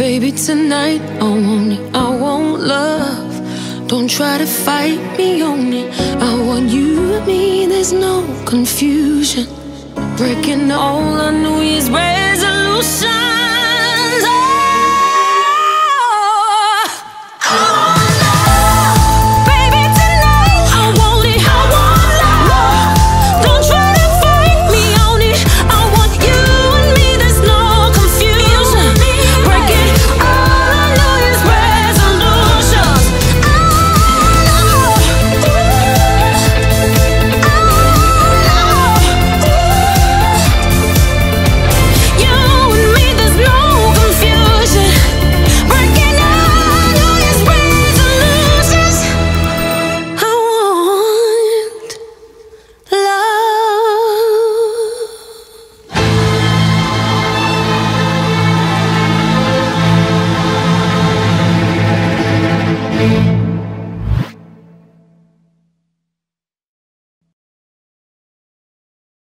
Baby, tonight I want it, I want love. Don't try to fight me on it. I want you and me, there's no confusion. Breaking all I knew is resolutions.